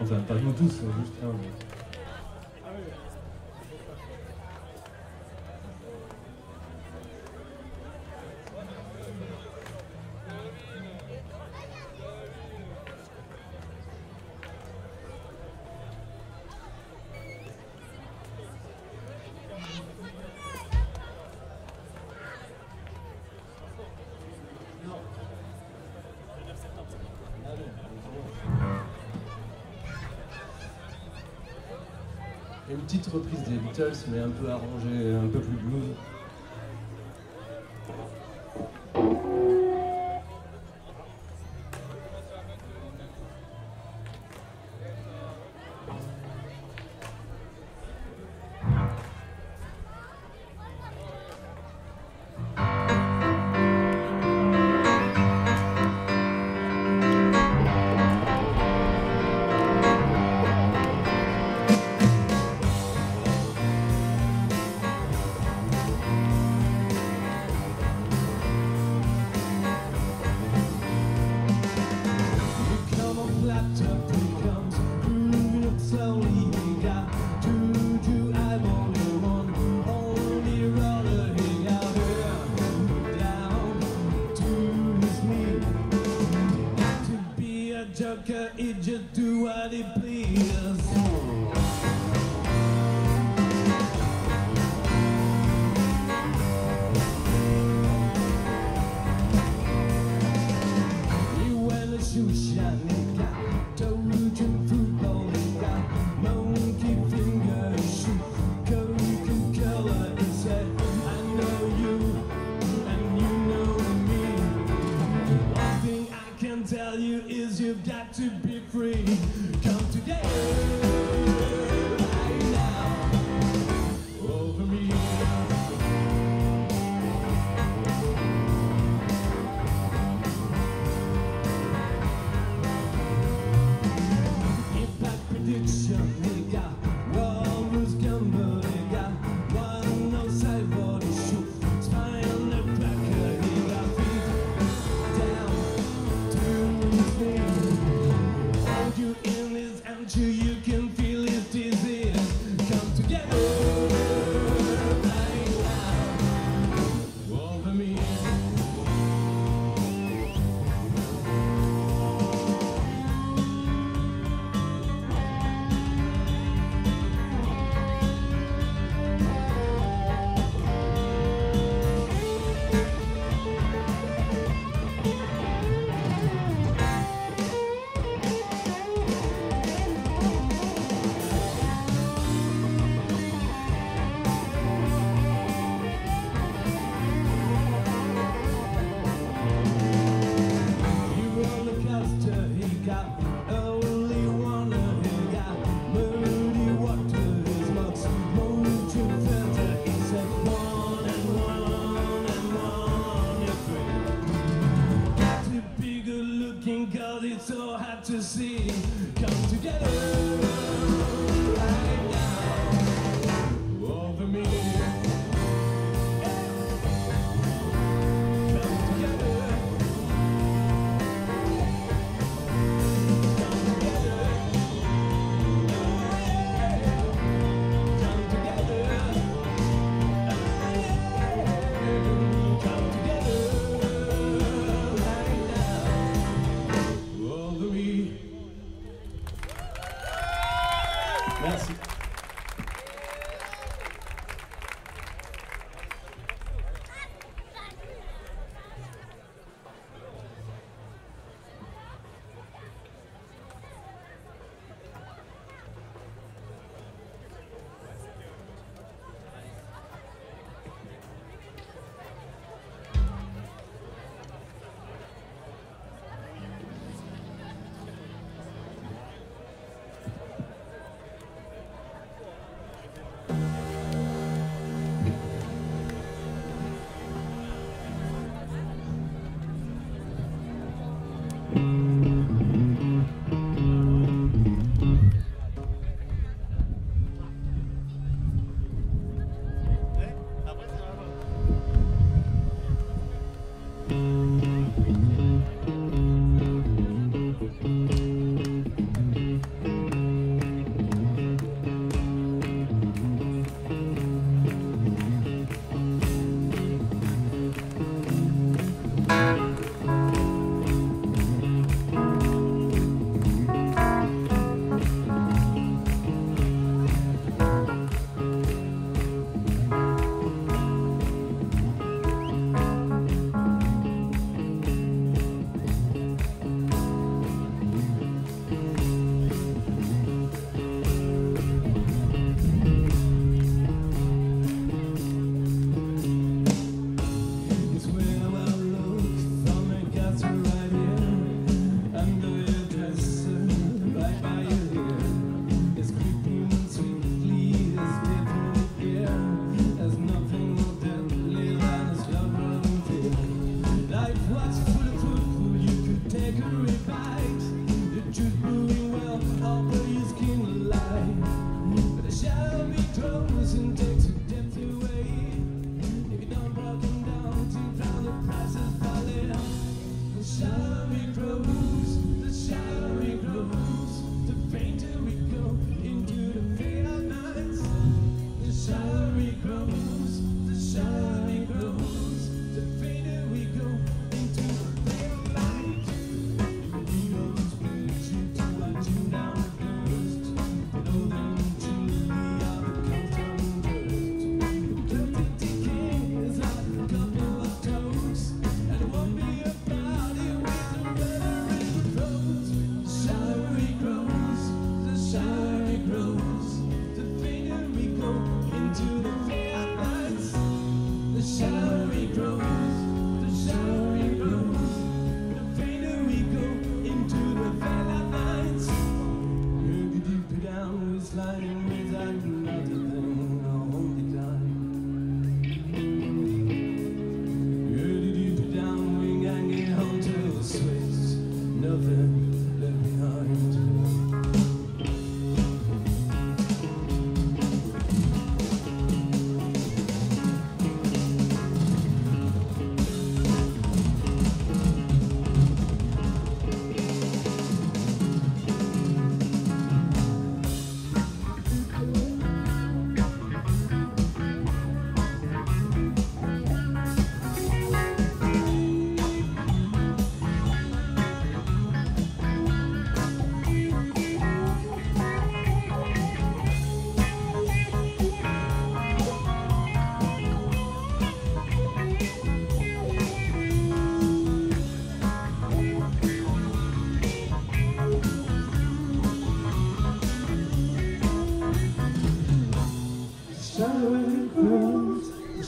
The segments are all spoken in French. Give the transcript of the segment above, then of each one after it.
Enfin, pas nous tous, juste un. Mais... Mais un peu arrangé, un peu plus blues. a joker, he just do what he please.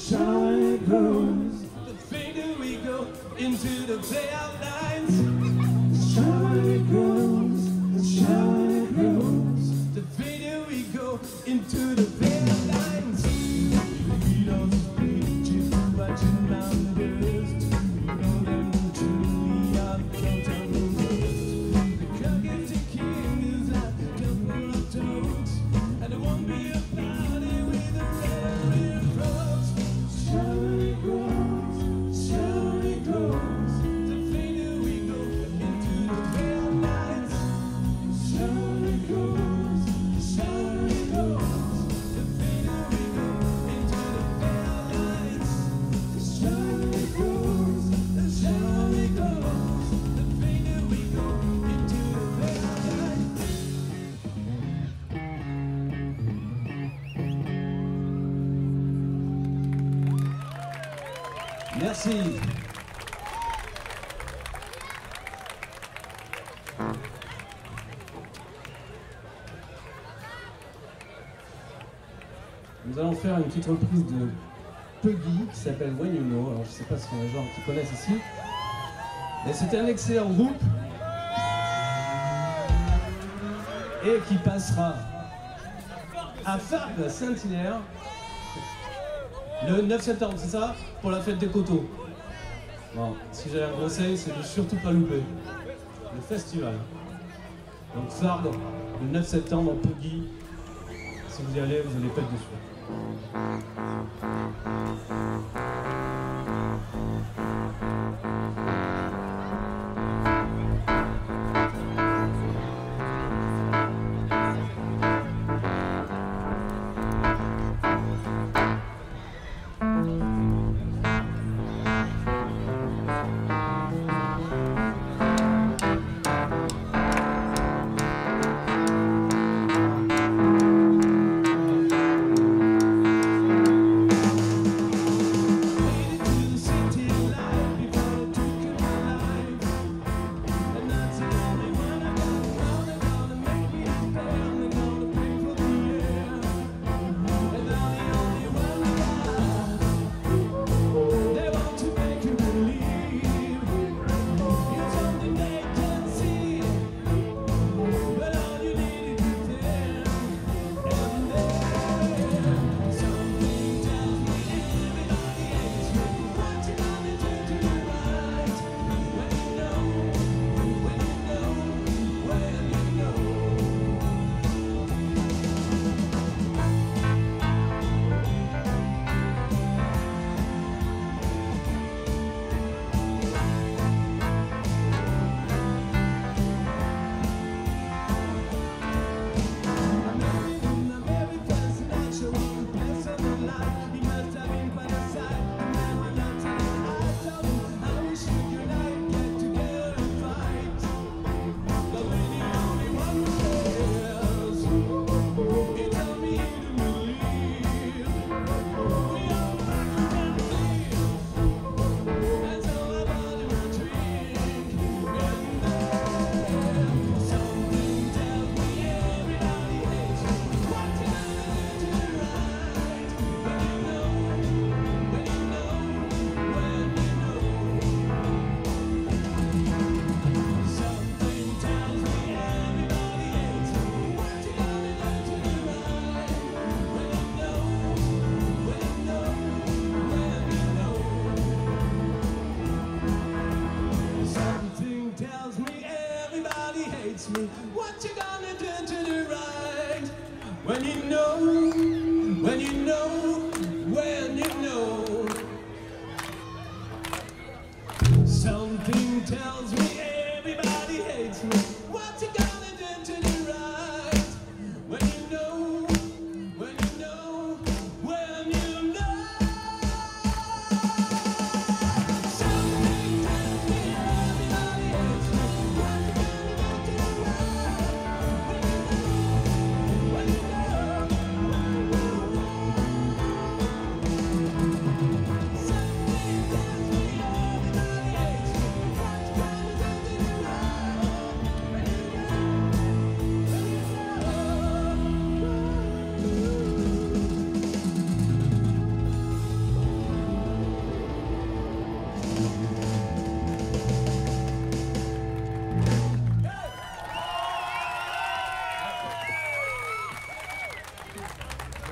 grows, the fainter we go into the day of night. Merci. Nous allons faire une petite reprise de Puggy qui s'appelle When You Know. Alors je sais pas s'il y a gens qui connaissent ici. Mais c'est un excellent groupe et qui passera à Fargue Saint-Hilaire le 9 septembre, c'est ça Pour la fête des coteaux. Bon, si j'ai un conseil, c'est de surtout pas louper le festival. Donc Fargue, le 9 septembre, Puggy. Si vous y allez, vous allez pas être dessus.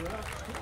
Yeah.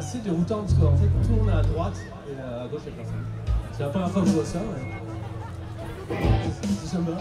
assez déroutant parce qu'en fait, tout le monde est à droite et à gauche, il n'y a personne. C'est la première fois que je vois ça. Ouais. C'est sympa.